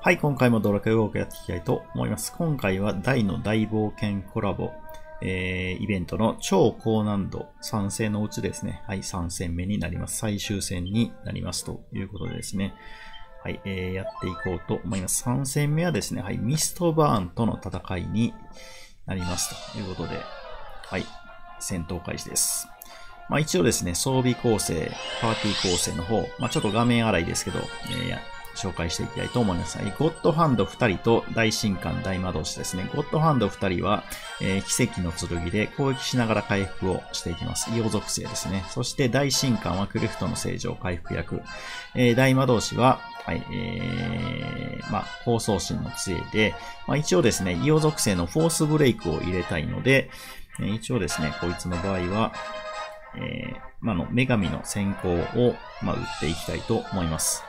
はい、今回もドラクエウォークやっていきたいと思います。今回は大の大冒険コラボ、えー、イベントの超高難度3戦のうちですね、はい、3戦目になります。最終戦になりますということでですね、はい、えー、やっていこうと思います。3戦目はですね、はい、ミストバーンとの戦いになりますということで、はい、戦闘開始です。まあ一応ですね、装備構成、パーティー構成の方、まあちょっと画面荒いですけど、えー紹介していきたいと思います。ゴッドハンド2人と大神官大魔導士ですね。ゴッドハンド2人は、えー、奇跡の剣で攻撃しながら回復をしていきます。硫黄属性ですね。そして大神官はクリフトの正常回復役。えー、大魔導士は、はい、えー、まあ、放送心の杖で、まあ、一応ですね、硫黄属性のフォースブレイクを入れたいので、えー、一応ですね、こいつの場合は、えー、まあの、女神の先行を、まあ、打っていきたいと思います。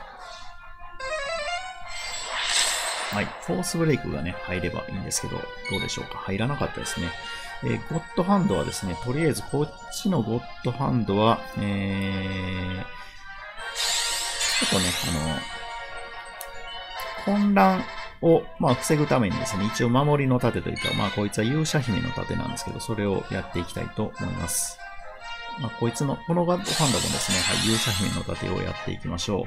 はい。フォースブレイクがね、入ればいいんですけど、どうでしょうか？入らなかったですね。えー、ゴッドハンドはですね、とりあえずこっちのゴッドハンドは、えー、ちょっとね、あの、混乱を、まあ、防ぐためにですね、一応守りの盾というか、まあ、こいつは勇者姫の盾なんですけど、それをやっていきたいと思います。まあ、こいつの、このゴッドハンドもですね、はい、勇者姫の盾をやっていきましょ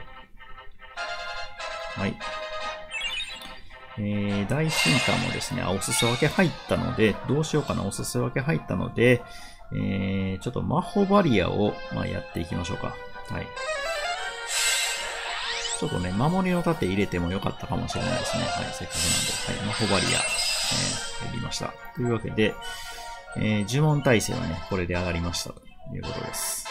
う。はい。えー、大進化もですね、あ、おすす分け入ったので、どうしようかな、おすす分け入ったので、えー、ちょっと魔法バリアを、まあ、やっていきましょうか。はい。ちょっとね、守りの盾入れてもよかったかもしれないですね。はい、せっかくなんで。はい、魔法バリア、えー、入りました。というわけで、えー、呪文耐性はね、これで上がりましたということです。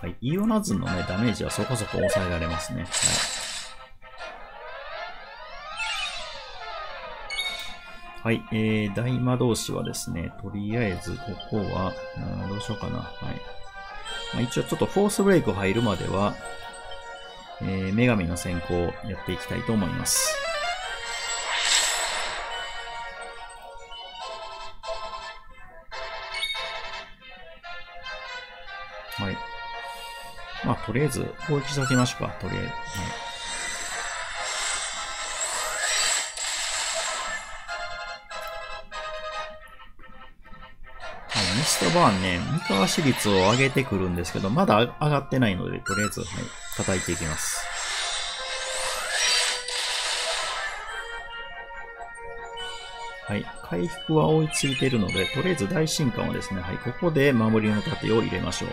はい。イオナズンのね、ダメージはそこそこ抑えられますね。はい。はい、えー、大魔導士はですね、とりあえず、ここは、うん、どうしようかな。はい。まあ、一応ちょっとフォースブレイク入るまでは、えー、女神の先行をやっていきたいと思います。とりあえず攻撃しておきましょうか。とりあえず。はいミストバーンね、三河市率を上げてくるんですけど、まだ上がってないので、とりあえず、はい、叩いていきます。はい。回復は追いついているので、とりあえず大進化をですね、はい、ここで守りの盾を入れましょう。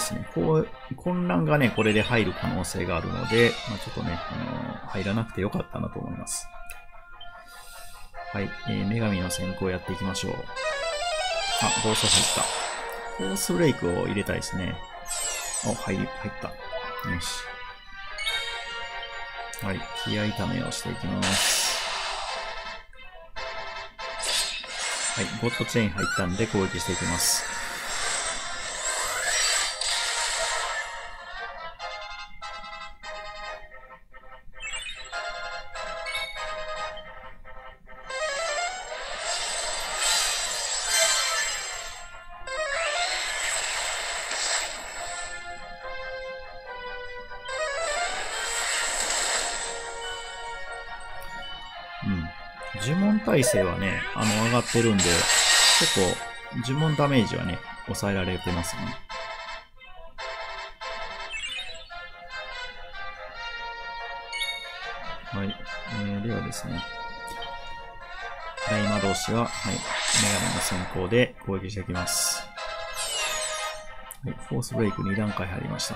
ですね。こう、混乱がね、これで入る可能性があるので、まあ、ちょっとね、あの、入らなくてよかったなと思います。はい、えー、女神の先行やっていきましょう。あ、暴走入った。フォースブレイクを入れたいですね。お、入り、入った。よし。はい、気合炒めをしていきます。はい、ゴッドチェーン入ったんで攻撃していきます。耐性はね、あの、上がってるんで、結構、呪文ダメージはね、抑えられてますね。はい。えー、ではですね。大魔導士は、はい。女神の先行で攻撃していきます。はい。フォースブレイク2段階入りました。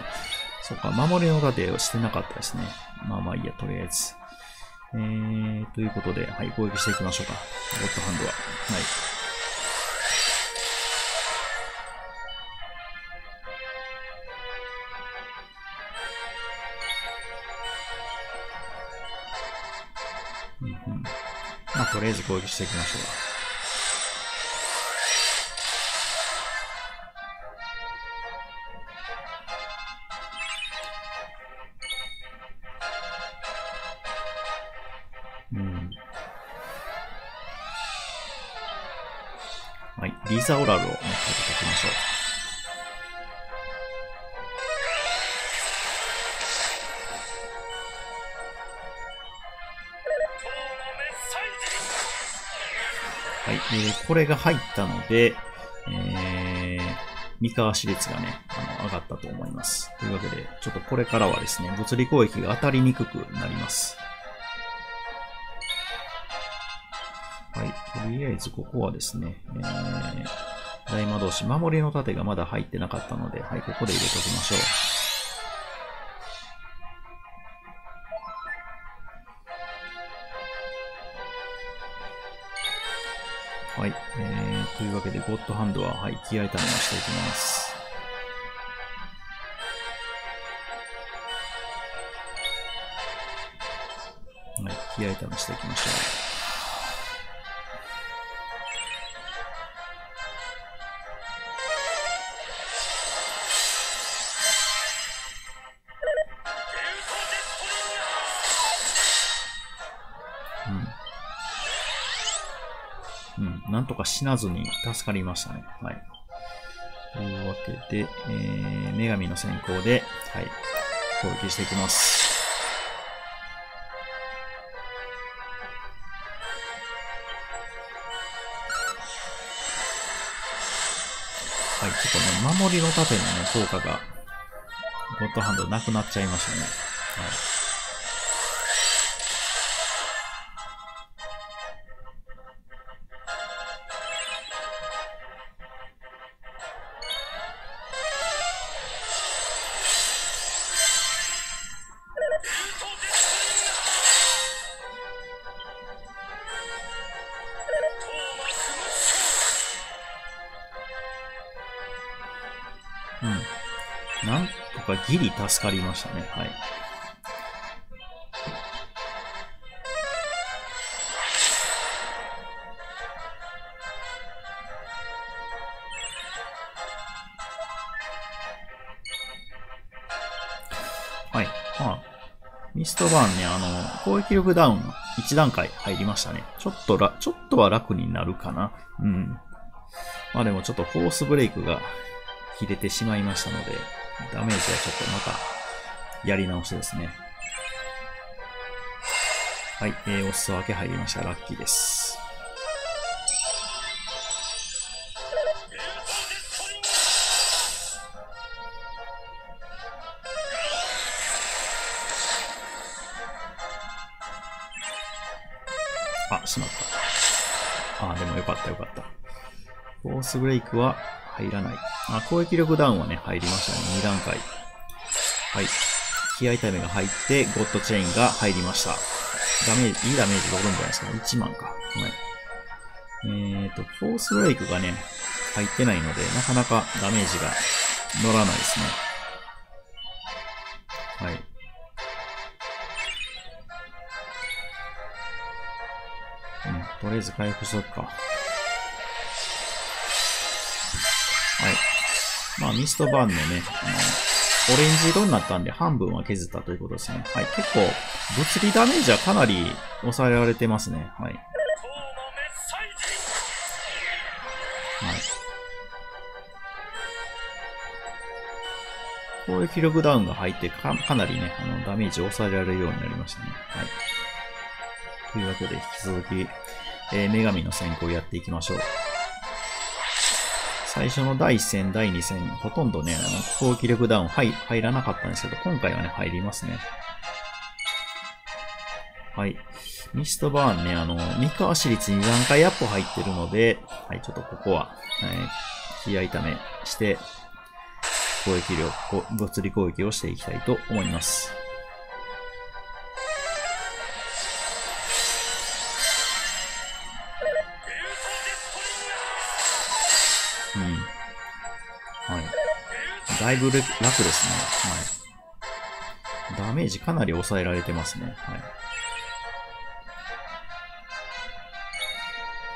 そっか、守りの盾をしてなかったですね。まあまあいいや、とりあえず。えー、ということで、はい、攻撃していきましょうか。ゴッドハンドは。はい。うんうん。まあ、とりあえず攻撃していきましょう。はい。リザオラルを、ね、かけておきましょう。はい、えー、これが入ったので、えー、三河市率がね、あの、上がったと思います。というわけで、ちょっとこれからはですね、物理攻撃が当たりにくくなります。りあえずここはですね、えー、大魔導士、守りの盾がまだ入ってなかったので、はい、ここで入れておきましょう。はい。えー、というわけで、ゴッドハンドは、はい、気合いタメをしていきます。はい、気合いタメしていきましょう。とか死なずに助かりましたね。はい。というわけで、えー、女神の先行で、はい、攻撃していきます。はい、ちょっとね、守りの盾のね、効果が、ゴッドハンドなくなっちゃいましたね。はい。うん。なんとかギリ助かりましたね。はい。はい。まあ、ミストバーンね、あの、攻撃力ダウン1段階入りましたね。ちょっとら、ちょっとは楽になるかな。うん。まあでもちょっとフォースブレイクが切れてしまいましたので、ダメージはちょっとまたやり直しですね。はい、えー、お裾分け入りました。ラッキーです。あ、しまった。あ、でもよかったよかった。フォースブレイクは入らない。あ、攻撃力ダウンはね、入りましたね。2段階。はい。気合タイムが入って、ゴッドチェーンが入りました。ダメージ、いいダメージがおるんじゃないですか。1万か。はい。えーと、フォースブレイクがね、入ってないので、なかなかダメージが乗らないですね。はい。うん、とりあえず回復しとくか。まあ、ミストバーンのね、あの、オレンジ色になったんで半分は削ったということですね。はい。結構、物理ダメージはかなり抑えられてますね。はい。はい。攻撃力ダウンが入ってか、かなりね、あの、ダメージを抑えられるようになりましたね。はい。というわけで、引き続き、えー、女神の先行やっていきましょう。最初の第1戦、第2戦、ほとんどね、あの、攻撃力ダウン入入らなかったんですけど、今回はね、入りますね。はい。ミストバーンね、あの、三河市立2段階アップ入ってるので、はい、ちょっとここは、えー、気合炒めして、攻撃力、物理攻撃をしていきたいと思います。だいぶ楽ですね。はい。ダメージかなり抑えられてますね。はい。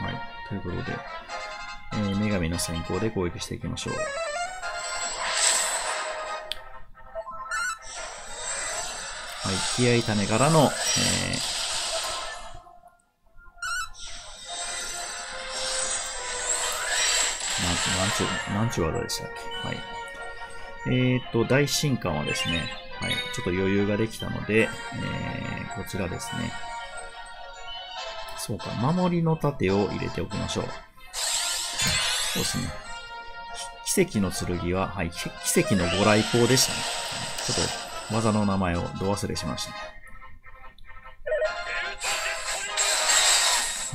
はい。ということで、えー、女神の先行で攻撃していきましょう。はい。気合種からの、えーちゅう、なんちゅう技でしたっけ？はい。えっ、ー、と、大進化はですね、はい、ちょっと余裕ができたので、えー、こちらですね。そうか、守りの盾を入れておきましょう。そうですね。奇跡の剣は、はい、奇跡のご来光でしたね。ちょっと技の名前をど忘れしました、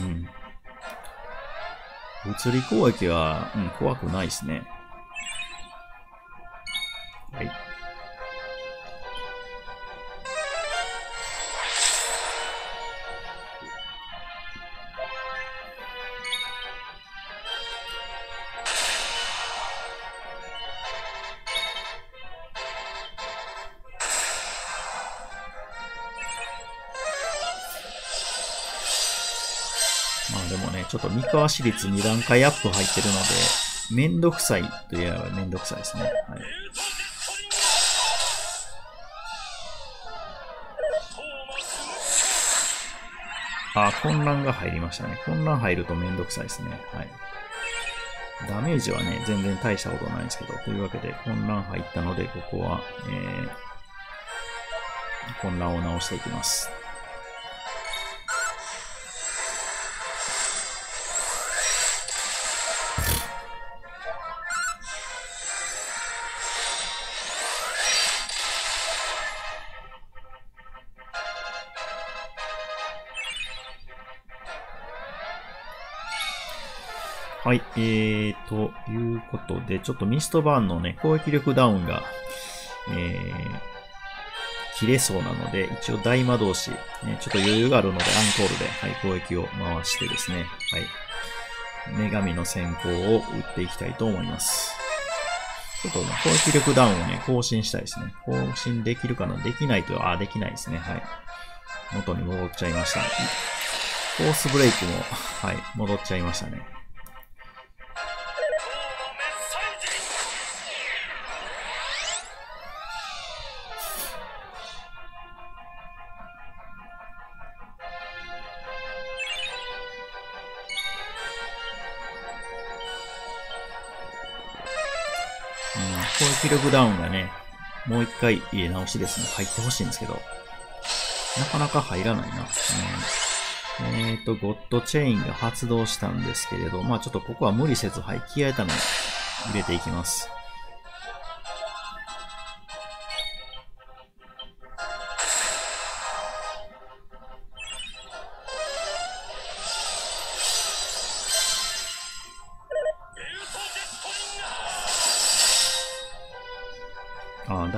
うん。物理攻撃は、うん、怖くないですね。はい。ちょっと三河市立2段階アップ入ってるので、めんどくさいといえばめんどくさいですね。はい。あ、混乱が入りましたね。混乱入るとめんどくさいですね。はい。ダメージはね、全然大したことないんですけど、というわけで混乱入ったので、ここは、えー、混乱を直していきます。はい、えー、ということで、ちょっとミストバーンのね、攻撃力ダウンが、えー、切れそうなので、一応大魔導士、ね、ちょっと余裕があるので、アンコールで、はい、攻撃を回してですね、はい、女神の先行を打っていきたいと思います。ちょっと、ね、攻撃力ダウンをね、更新したいですね。更新できるかな？できないと、あ、できないですね。はい。元に戻っちゃいました。フォースブレイクも、はい、戻っちゃいましたね。気力ダウンがね、もう一回入れ直しですね、入ってほしいんですけど、なかなか入らないな。うん、えっ、ー、と、ゴッドチェインが発動したんですけれど、まあちょっとここは無理せず、はい、気合ため入れていきます。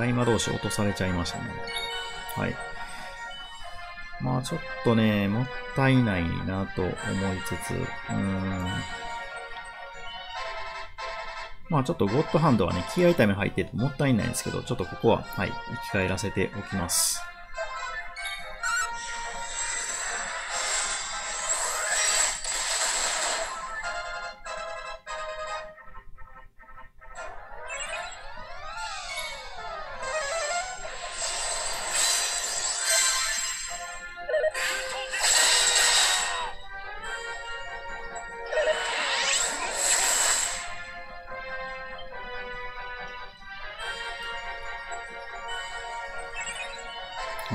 大魔同士落とされちゃいましたね。はい。まあちょっとね、もったいないなと思いつつ、うーん。まあちょっとゴッドハンドはね、気合痛め入っててもったいないんですけど、ちょっとここは、はい、生き返らせておきます。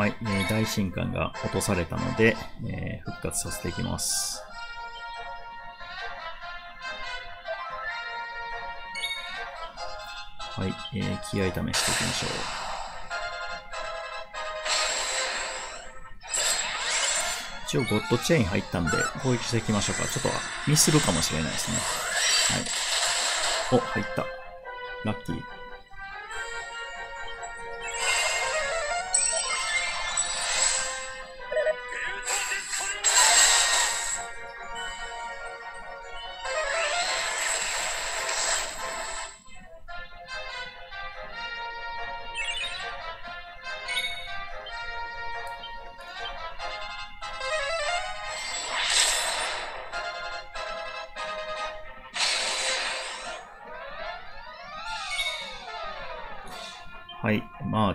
はい、えー、大神官が落とされたので、えー、復活させていきます。はい、えー、気合試していきましょう。一応ゴッドチェーン入ったんで攻撃していきましょうか。ちょっとミスるかもしれないですね。はい。お、入った。ラッキー。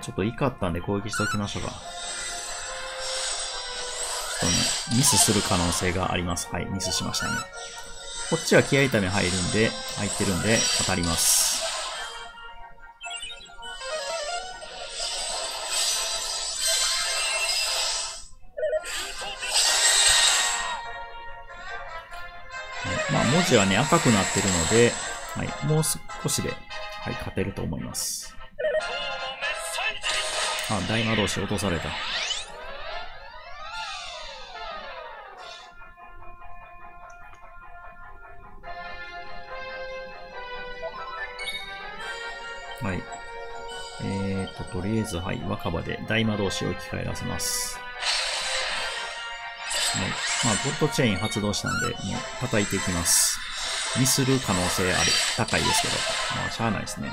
ちょっと怒ったんで攻撃しておきましょうか。ちょっとね、ミスする可能性があります。はい、ミスしましたね。こっちは気合痛め入るんで、入ってるんで当たります。まあ、文字はね、赤くなってるので、はい、もう少しで、はい、勝てると思います。あ、大魔導士落とされた。はい。えーと、とりあえず、はい、若葉で大魔導士を生き返らせます。はい。まあ、ゴッドチェーン発動したんで、もう叩いていきます。ミスる可能性ある。高いですけど。まあ、しゃあないですね。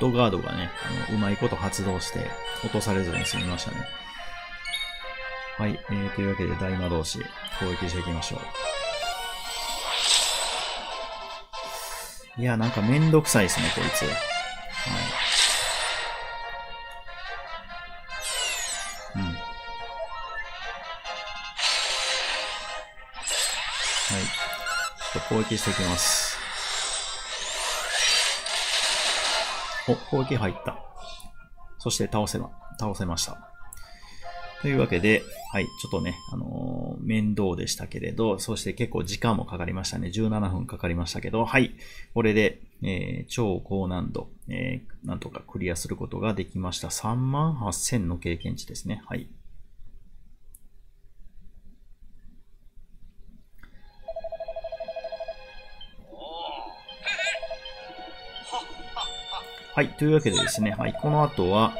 ッドガードがね、あの、うまいこと発動して落とされずに済みましたね。はい、えー、というわけで大魔導士攻撃していきましょう。いや、なんかめんどくさいですね、こいつ。はい。うん。はい。ちょっと攻撃していきます。お、攻撃入った。そして倒せば、倒せました。というわけで、はい、ちょっとね、あのー、面倒でしたけれど、そして結構時間もかかりましたね。17分かかりましたけど、はい、これで、えー、超高難度、えー、なんとかクリアすることができました。38,000の経験値ですね。はい。はい。というわけでですね、はい。この後は、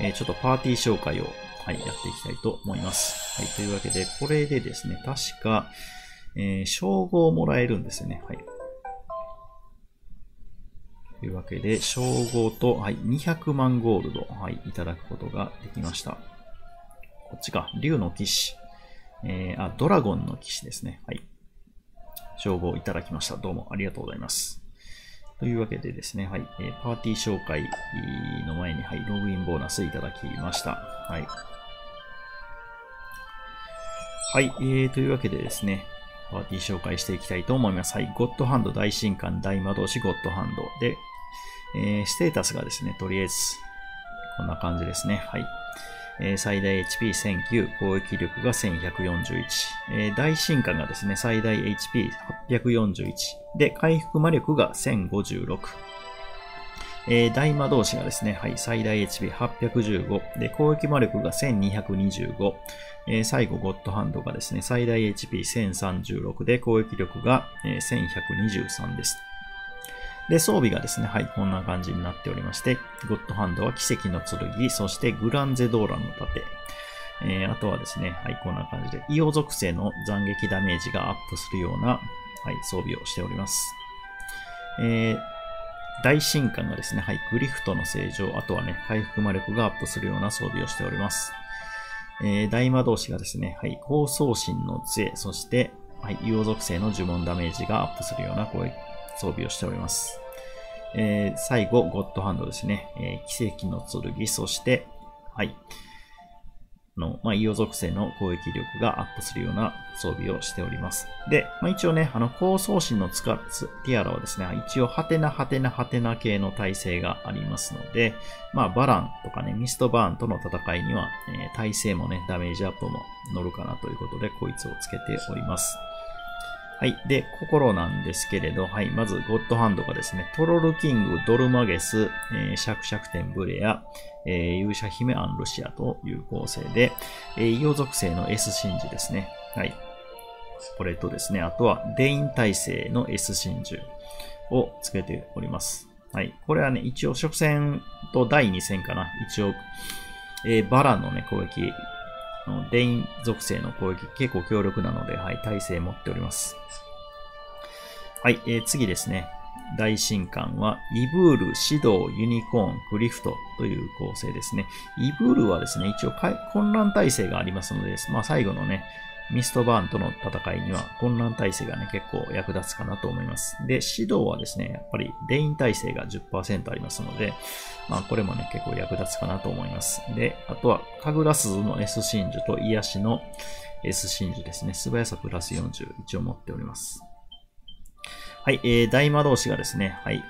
えー、ちょっとパーティー紹介を、はい、やっていきたいと思います。はい。というわけで、これでですね、確か、えー、称号をもらえるんですよね。はい。というわけで、称号と、はい、200万ゴールド、はい、いただくことができました。こっちか、竜の騎士。えー、あ、ドラゴンの騎士ですね。はい。称号いただきました。どうもありがとうございます。というわけでですね、はい、えー、パーティー紹介の前に、はい、ログインボーナスいただきました。はい。はい、えー、というわけでですね、パーティー紹介していきたいと思います。はい、ゴッドハンド大神官大魔導士ゴッドハンドで、えー、ステータスがですね、とりあえず、こんな感じですね。はい。最大 HP1009、攻撃力が1141、えー、大進化がですね、最大 HP841、で、回復魔力が1056、えー、大魔導士がですね、はい、最大 HP815、で、攻撃魔力が1225、えー、最後、ゴッドハンドがですね、最大 HP1036 で、攻撃力が、1123です。で、装備がですね、はい、こんな感じになっておりまして、ゴッドハンドは奇跡の剣、そしてグランゼドーランの盾、えー、あとはですね、はい、こんな感じで、イオ属性の斬撃ダメージがアップするような、はい、装備をしております。えー、大神官がですね、はい、グリフトの正常、あとはね、回復魔力がアップするような装備をしております。えー、大魔導士がですね、はい、高層心の杖、そして、はい、硫黄属性の呪文ダメージがアップするようなこういう装備をしております。えー、最後、ゴッドハンドですね。えー、奇跡の剣、そして、はい。の、まあ、イオ属性の攻撃力がアップするような装備をしております。で、まあ、一応ね、あの、高層心の使つティアラはですね、一応、ハテナハテナハテナ系の耐性がありますので、まあ、バランとかね、ミストバーンとの戦いには、えー、耐性もね、ダメージアップも乗るかなということで、こいつをつけております。はい。で、心なんですけれど、はい。まず、ゴッドハンドがですね、トロルキング、ドルマゲス、えー、シャクシャクテンブレア、えー、勇者姫アンルシアという構成で、えー、硫黄属性の S 真珠ですね。はい。これとですね、あとは、デイン耐性の S 真珠をつけております。はい。これはね、一応、直線と第2戦かな。一応、えー、バラのね、攻撃デイン属性の攻撃結構強力なので、はい、耐性持っております。はい、えー、次ですね。大神官は、イブール、シドウ、ユニコーン、グリフトという構成ですね。イブールはですね、一応混乱耐性がありますので、まあ最後のね、ミストバーンとの戦いには混乱体制がね、結構役立つかなと思います。で、指導はですね、やっぱりレイン体制が10%ありますので、まあこれもね、結構役立つかなと思います。で、あとは、カグラスの S 真珠と癒しの S 真珠ですね。素早さプラス40、一応持っております。はい、えー、大魔導士がですね、はい、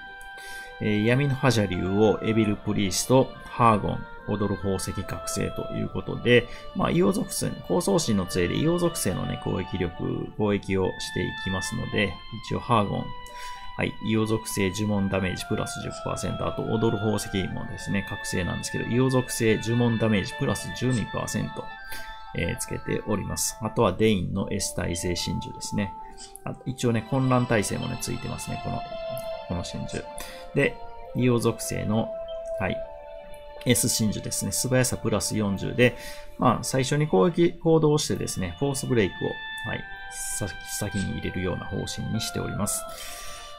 えー、闇の覇者竜をエビル・プリースト、ハーゴン、踊る宝石覚醒ということで、まあ、硫黄属性、高層心の杖で硫黄属性のね、攻撃力、攻撃をしていきますので、一応ハーゴン、はい、硫黄属性呪文ダメージプラス10%、あと踊る宝石もですね、覚醒なんですけど、硫黄属性呪文ダメージプラス12%、えー、つけております。あとはデインの S 耐性真珠ですね。あ一応ね、混乱耐性もね、ついてますね、この、この真珠。で、硫黄属性の、はい、S 真珠ですね。素早さプラス40で、まあ、最初に攻撃、行動をしてですね、フォースブレイクを、はい、先に入れるような方針にしております。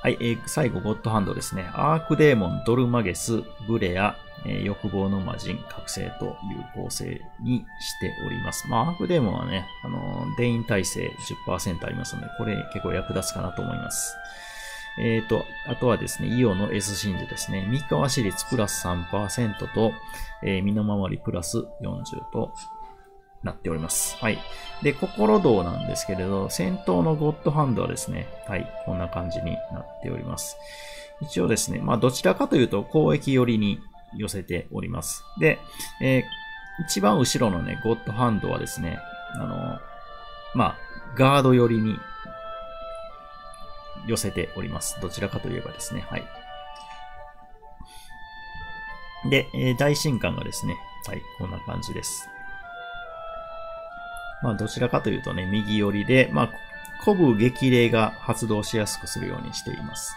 はい、えー、最後、ゴッドハンドですね。アークデーモン、ドルマゲス、ブレア、えー、欲望の魔人、覚醒という構成にしております。まあ、アークデーモンはね、あのー、電員耐性10%ありますので、これ結構役立つかなと思います。えっ、ー、と、あとはですね、イオの S 真珠ですね。三河市率プラス3%と、えー、身の回りプラス40となっております。はい。で、心道なんですけれど、戦闘のゴッドハンドはですね、はい、こんな感じになっております。一応ですね、まあ、どちらかというと、攻撃寄りに寄せております。で、えー、一番後ろのね、ゴッドハンドはですね、あの、まあ、ガード寄りに寄せております。どちらかといえばですね。はい。で、えー、大神官がですね、はい、こんな感じです。まあ、どちらかというとね、右寄りで、まあ、古武激励が発動しやすくするようにしています。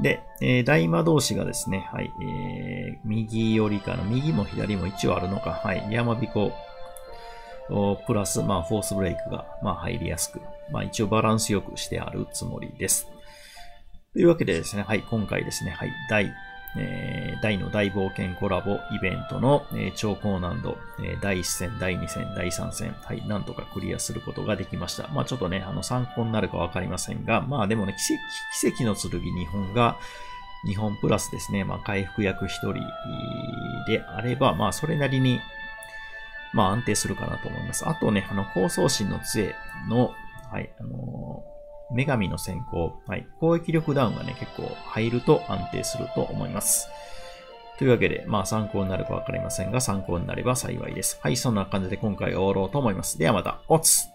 で、えー、大魔同士がですね、はい、えー、右寄りから、右も左も一応あるのか、はい、山彦プラス、まあ、フォースブレイクが、まあ、入りやすく、まあ、一応バランスよくしてあるつもりです。というわけでですね、はい、今回ですね、はい、第、えー、大の大冒険コラボイベントの、えー、超高難度、えー、第1戦、第2戦、第3戦、はい、なんとかクリアすることができました。まあちょっとね、あの参考になるかわかりませんが、まあでもね、奇跡、奇跡の剣2本が、2本プラスですね、まあ回復役1人であれば、まあそれなりに、まあ安定するかなと思います。あとね、あの、高層心の杖の、はい、あのー女神の先行、はい、攻撃力ダウンがね、結構入ると安定すると思います。というわけで、まあ参考になるかわかりませんが、参考になれば幸いです。はい、そんな感じで今回終わろうと思います。ではまた、おつ